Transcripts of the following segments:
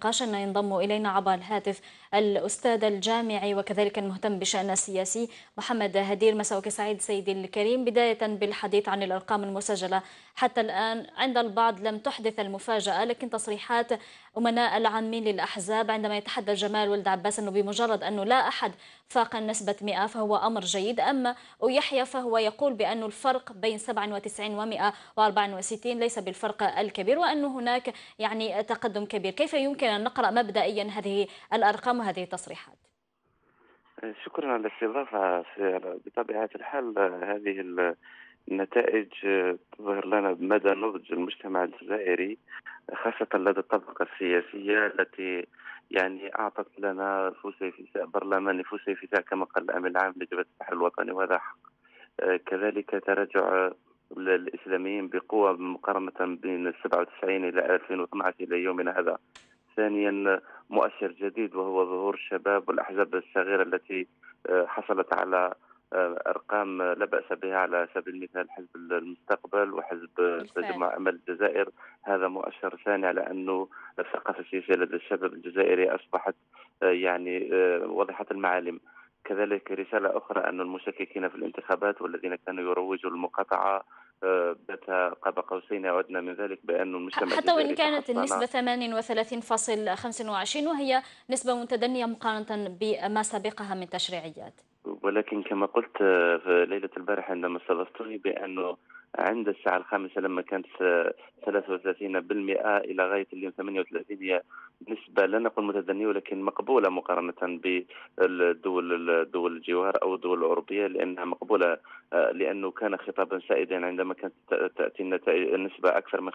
نقاشنا ينضم إلينا عبر الهاتف الأستاذ الجامعي وكذلك المهتم بشأن السياسي محمد هدير. مساءك سعيد سيدي الكريم. بداية بالحديث عن الأرقام المسجلة. حتى الآن عند البعض لم تحدث المفاجأة لكن تصريحات أمناء العامين للأحزاب عندما يتحدث جمال ولد عباس أنه بمجرد أنه لا أحد فاق نسبة 100 فهو أمر جيد أما يحيى فهو يقول بأن الفرق بين 97 و 164 ليس بالفرق الكبير وأن هناك يعني تقدم كبير. كيف يمكن أن نقرأ مبدئيا هذه الأرقام وهذه التصريحات؟ شكرا على الاستضافة بطبيعة الحال هذه النتائج تظهر لنا مدى نضج المجتمع الجزائري خاصة لدى الطبقة السياسية التي يعني أعطت لنا فسيفساء برلمان فسيفساء كما قال الأمين العام لجبهة التحرير الوطني وهذا حق. كذلك تراجع الإسلاميين بقوة مقارنة بين 97 إلى 2012 إلى يومنا هذا. ثانيا مؤشر جديد وهو ظهور الشباب والأحزاب الصغيرة التي حصلت على أرقام لا بأس بها على سبيل المثال حزب المستقبل وحزب تجمع أمل الجزائر. هذا مؤشر ثاني على انه الثقافة السياسيه لدى الشباب الجزائري أصبحت يعني واضحة المعالم. كذلك رسالة أخرى أن المشككين في الانتخابات والذين كانوا يروجوا للمقاطعه بات قاب قوسين أو ادنى من ذلك بأن المجتمع حتى وإن كانت النسبة 38.25 وهي نسبة متدنية مقارنة بما سبقها من تشريعيات. ولكن كما قلت في ليلة البارحة عندما استضفتني بأنه عند الساعة الخامسة لما كانت 33% إلى غاية اليوم 38 هي نسبة لا نقول متدنية ولكن مقبولة مقارنة بالدول الدول الجوار أو الدول الأوروبية لأنها مقبولة لأنه كان خطابا سائدا عندما كانت تأتي النسبة أكثر من 50%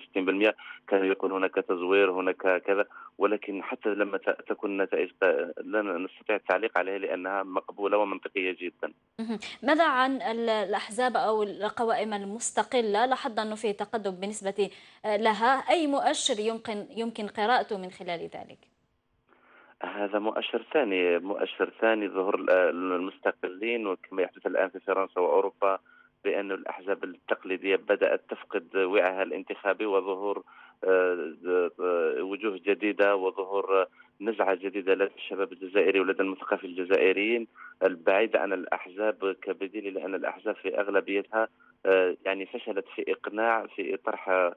و60% كانوا يقول هناك تزوير هناك كذا. ولكن حتى لما تكون النتائج لا نستطيع التعليق عليها لأنها مقبولة ومنطقية جدا. ماذا عن الأحزاب أو القوائم المستقلة؟ لاحظنا أنه في تقدم بالنسبة لها. أي مؤشر يمكن يمكن قراءته من خلال ذلك؟ هذا مؤشر ثاني مؤشر ثاني ظهور المستقلين وكما يحدث الآن في فرنسا وأوروبا بأن الأحزاب التقليدية بدأت تفقد وعيها الانتخابي وظهور وجوه جديدة وظهور نزعة جديدة لدى الشباب الجزائري ولدى المثقفين الجزائريين. البعيدة عن الأحزاب كبديل لأن الأحزاب في أغلبيتها يعني فشلت في إقناع في طرح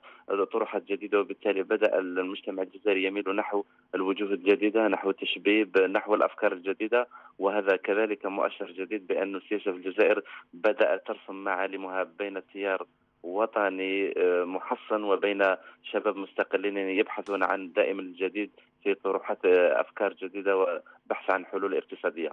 طروحات جديدة وبالتالي بدأ المجتمع الجزائري يميل نحو الوجوه الجديدة نحو التشبيب نحو الأفكار الجديدة وهذا كذلك مؤشر جديد بأن السياسة في الجزائر بدأت ترسم معالمها بين التيار وطني محصن وبين شباب مستقلين يبحثون عن دائما الجديد في طروحات أفكار جديدة وبحث عن حلول اقتصادية.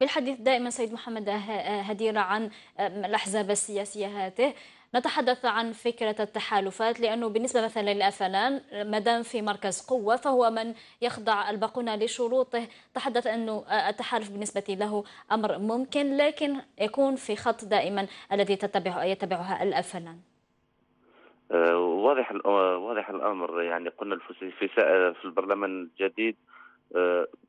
بالحديث دائما سيد محمد هديرة عن الأحزاب السياسية هذه نتحدث عن فكرة التحالفات لأنه بالنسبة مثلا للأفلان مدام في مركز قوة فهو من يخضع الباقون لشروطه. تحدث أنه التحالف بالنسبة له أمر ممكن لكن يكون في خط دائما الذي تتبعه يتبعها الأفلان. واضح واضح الأمر. يعني قلنا في في البرلمان الجديد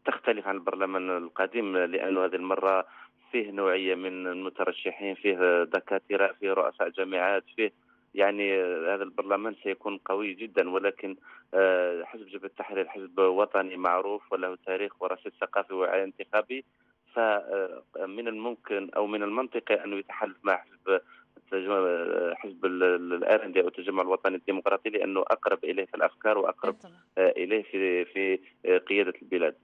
تختلف عن البرلمان القديم لأنه هذه المرة فيه نوعية من المترشحين فيه دكاترة فيه رؤساء جامعات فيه يعني هذا البرلمان سيكون قوي جدا. ولكن حزب جبهة التحرير حزب وطني معروف وله تاريخ ورصيد ثقافي وعي انتخابي فمن الممكن أو من المنطقي انه يتحالف مع حزب حزب الارندي أو التجمع الوطني الديمقراطي لأنه أقرب إليه في الأفكار وأقرب إليه في في قيادة البلاد.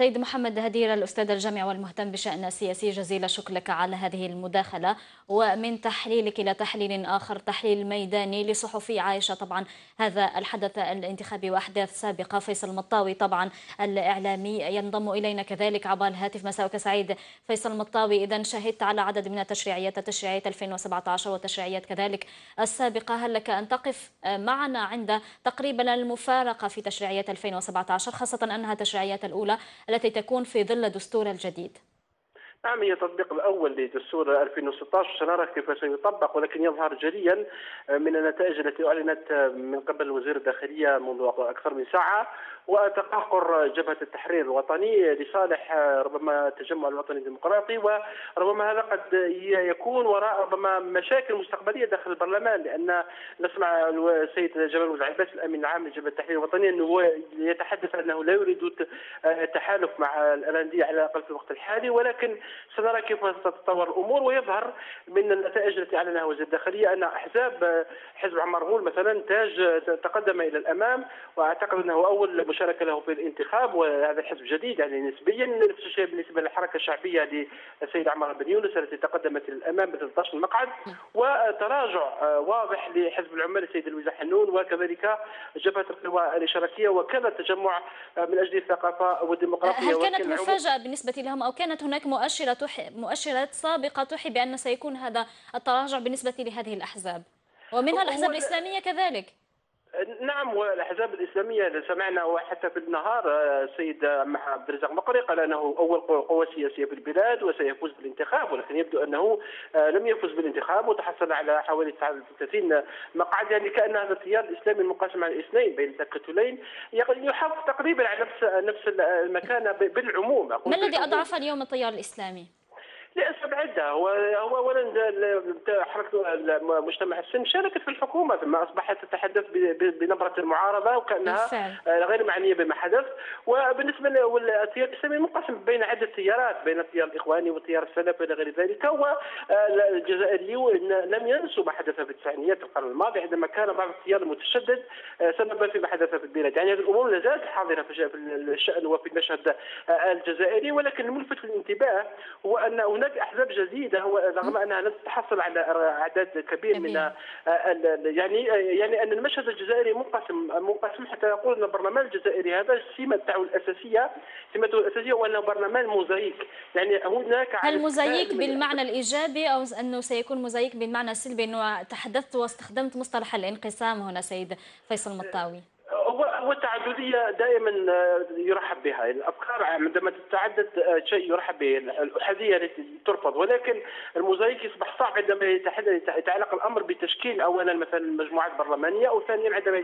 سيد محمد هدير الأستاذ الجامع والمهتم بشأن السياسي جزيل الشكر لك على هذه المداخلة. ومن تحليلك إلى تحليل آخر تحليل ميداني لصحفي عائشة طبعا هذا الحدث الانتخابي وأحداث سابقة. فيصل مطاوي طبعا الإعلامي ينضم إلينا كذلك عبر الهاتف مساءك سعيد فيصل مطاوي. إذا شهدت على عدد من التشريعيات تشريعية 2017 وتشريعيات كذلك السابقة. هل لك أن تقف معنا عند تقريبا المفارقة في تشريعيات 2017 خاصة أنها تشريعيات الأولى؟ التي تكون في ظل الدستور الجديد. نعم هي التطبيق الأول لدستور 2016 سنرى كيف سيطبق ولكن يظهر جليا من النتائج التي أعلنت من قبل وزير الداخلية منذ أكثر من ساعة وتقهقر جبهة التحرير الوطني لصالح ربما التجمع الوطني الديمقراطي وربما هذا قد يكون وراء ربما مشاكل مستقبلية داخل البرلمان لأن نسمع السيد جمال عباس الأمين العام لجبهة التحرير الوطني أنه يتحدث أنه لا يريد التحالف مع الالانديه على الأقل في الوقت الحالي ولكن سنرى كيف ستتطور الأمور ويظهر من النتائج التي أعلنها وزير الداخلية أن أحزاب حزب عمر غول مثلا تاج تقدم إلى الأمام وأعتقد أنه أول مشاركة له في الانتخاب وهذا الحزب جديد يعني نسبيا نفس الشيء بالنسبة للحركة الشعبية للسيد عمر بن يونس التي تقدمت إلى الأمام ب 13 مقعد. وتراجع واضح لحزب العمال السيد لويزا حنون وكذلك جبهة القوى الاشتراكيه وكذا التجمع من أجل الثقافة والديمقراطية هل كانت مفاجأة بالنسبة لهم أو كانت هناك مؤشره تحي مؤشرات سابقة توحي بأن سيكون هذا التراجع بالنسبة لهذه الأحزاب. ومنها الأحزاب الإسلامية كذلك. نعم والأحزاب الإسلامية سمعنا حتى في النهار السيد عبد الرزاق مقري قال أنه أول قوه سياسية في البلاد وسيفوز بالانتخاب ولكن يبدو أنه لم يفز بالانتخاب وتحصل على حوالي 39 مقعد يعني كأن هذا التيار الإسلامي المقسم على اثنين بين التكتلين يحافظ تقريبا على نفس نفس المكانه بالعموم ما الذي أضعف اليوم التيار الإسلامي؟ لاسباب عده هو هو اولا حركة مجتمع السن شاركت في الحكومة ثم أصبحت تتحدث بنبرة المعارضة وكأنها بالفعل. غير معنية بما حدث. وبالنسبة للتيار الاسلامي منقسم بين عدة تيارات بين التيار الإخواني والتيار السلفي إلى غير ذلك. والجزائريون لم ينسوا ما حدث في التسعينيات القرن الماضي عندما كان بعض التيار المتشدد سببا فيما حدث في البلاد. يعني هذه الأمور لا زالت حاضرة في الشأن وفي المشهد الجزائري ولكن الملفت للانتباه هو ان هناك أحزاب جديدة. رغم أنها لم تحصل على إعداد كبير من يعني يعني أن المشهد الجزائري منقسم منقسم حتى يقول أن البرلمان الجزائري هذا السمه الأساسية سمته الأساسية هو أنه برلمان موزايك يعني هناك هل موزايك بالمعنى الإيجابي أو أنه سيكون موزايك بالمعنى السلبي أنه تحدثت واستخدمت مصطلح الانقسام هنا سيد فيصل مطاوي؟ هو التعدديه دائما يرحب بها. الأفكار عندما تتعدد شيء يرحب به. الأحادية التي ترفض. ولكن الموزايك يصبح صعب عندما يتعلق الأمر بتشكيل اولا مثلا مجموعات برلمانية أو ثانيا عندما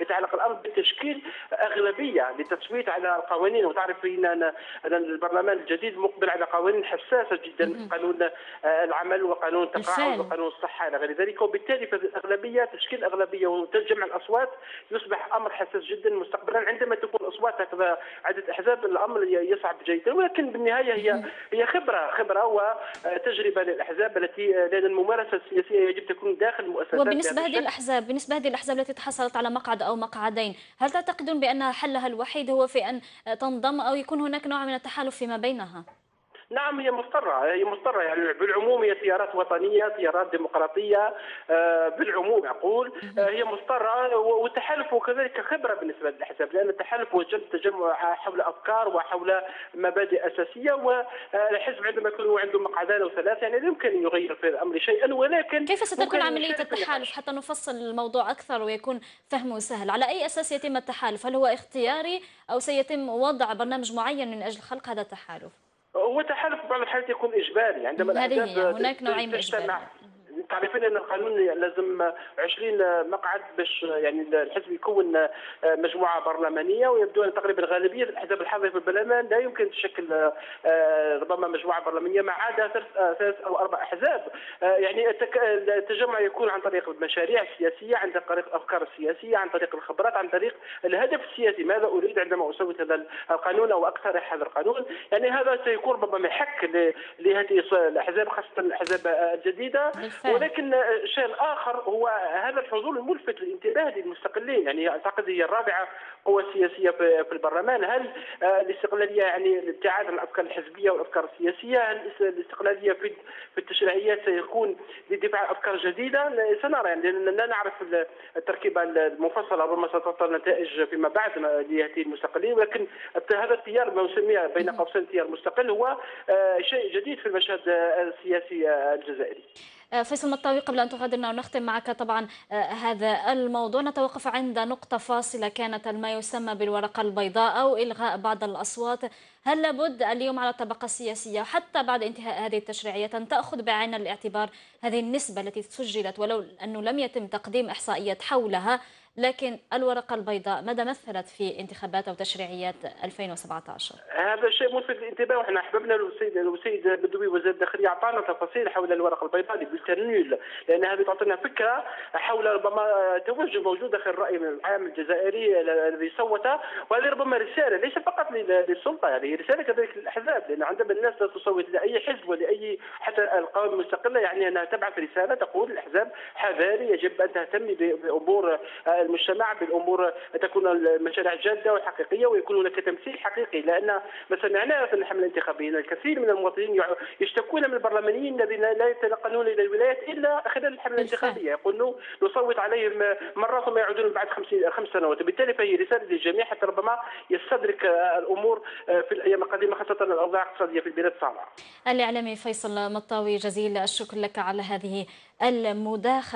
يتعلق الأمر بتشكيل أغلبية للتصويت على القوانين. وتعرفين إن البرلمان الجديد مقبل على قوانين حساسة جدا. قانون العمل وقانون التقاعد وقانون الصحة إلى غير ذلك. وبالتالي فالأغلبية تشكيل أغلبية وتجمع الأصوات يصبح أمر حساس جدا مستقبلا عندما تكون الأصوات هكذا عدد أحزاب الأمر يصعب جيدا ولكن بالنهاية هي هي خبرة خبرة وتجربة للأحزاب التي لأن الممارسة السياسية يجب تكون داخل المؤسسات وبالنسبة هذه الأحزاب بالنسبة هذه الأحزاب التي تحصلت على مقعد أو مقعدين هل تعتقدون بأن حلها الوحيد هو في أن تنضم أو يكون هناك نوع من التحالف فيما بينها؟ نعم هي مضطرة هي مضطرة يعني بالعموم هي تيارات وطنية تيارات ديمقراطية بالعموم أقول هي مضطرة والتحالف وكذلك خبرة بالنسبة للأحزاب لأن التحالف هو تجمع حول أفكار وحول مبادئ أساسية والحزب عندما يكون عنده مقعدان أو ثلاثة يعني لا يمكن أن يغير في الأمر شيئا ولكن كيف ستكون عملية التحالف حتى نفصل الموضوع أكثر ويكون فهمه سهل؟ على أي أساس يتم التحالف؟ هل هو اختياري أو سيتم وضع برنامج معين من أجل خلق هذا التحالف؟ هو تحالف بعض الحالات يكون إجباري عندما الاحزاب هناك نوعين من تعرفين أن القانون لازم 20 مقعد باش يعني الحزب يكون مجموعة برلمانية ويبدو أن تقريبا غالبيه الاحزاب الحاضره في البرلمان لا يمكن تشكل ربما مجموعة برلمانية ما عدا ثلاث أو أربع أحزاب. يعني التجمع يكون عن طريق المشاريع السياسية عن طريق الأفكار السياسية عن طريق الخبرات عن طريق الهدف السياسي. ماذا أريد عندما أسوي هذا القانون أو اقترح هذا القانون؟ يعني هذا سيكون ربما محك لهذه الأحزاب خاصة الأحزاب الجديدة. ولكن الشيء الآخر هو هذا الحضور الملفت للانتباه للمستقلين يعني أعتقد هي الرابعة قوة سياسية في البرلمان. هل الاستقلالية يعني الابتعاد عن الأفكار الحزبية والأفكار السياسية هل الاستقلالية في في التشريعيات سيكون لدفاع عن أفكار جديدة؟ سنرى يعني لا نعرف التركيبة المفصلة ربما ستعطى نتائج فيما بعد لهذه المستقلين ولكن هذا التيار ما نسميه بين قوسين تيار مستقل هو شيء جديد في المشهد السياسي الجزائري. فيصل مطاوي قبل أن تغادرنا ونختم معك طبعا هذا الموضوع. نتوقف عند نقطة فاصلة كانت ما يسمى بالورقة البيضاء أو إلغاء بعض الأصوات. هل لابد اليوم على الطبقة السياسية حتى بعد انتهاء هذه التشريعية أن تأخذ بعين الاعتبار هذه النسبة التي سجلت ولو أنه لم يتم تقديم إحصائيات حولها؟ لكن الورقة البيضاء ماذا مثلت في انتخابات أو تشريعيات 2017 هذا شيء ملفت للانتباه. ونحن أحببنا السيد السيد بدوي وزير الداخلية أعطانا تفاصيل حول الورقة البيضاء بالتنويل لأن هذه تعطينا فكرة حول ربما توجه موجود داخل الراي من العام الجزائري الذي صوت وهذه ربما رسالة ليس فقط للسلطة يعني رسالة كذلك للأحزاب لأن عندما الناس لا تصوت لأي حزب ولأي حتى القوائم المستقلة يعني أنها تبعث رسالة تقول الأحزاب حذاري يجب أن تهتم بأمور المجتمع بالأمور تكون المشاريع جادة وحقيقية ويكون هناك تمثيل حقيقي. لأن مثلا نعرف في الحمله الانتخابيه الكثير من المواطنين يشتكون من البرلمانيين الذين لا يتنقلون إلى الولايات إلا خلال الحمله الانتخابية. يقولون نصوت عليهم مرات ثم يعودون بعد خمس سنوات. بالتالي فهي رسالة للجميع حتى ربما يستدرك الأمور في الأيام القادمة خاصة الأوضاع الاقتصادية في البلاد صعبه. الإعلامي فيصل مطاوي جزيل الشكر لك على هذه المداخلة.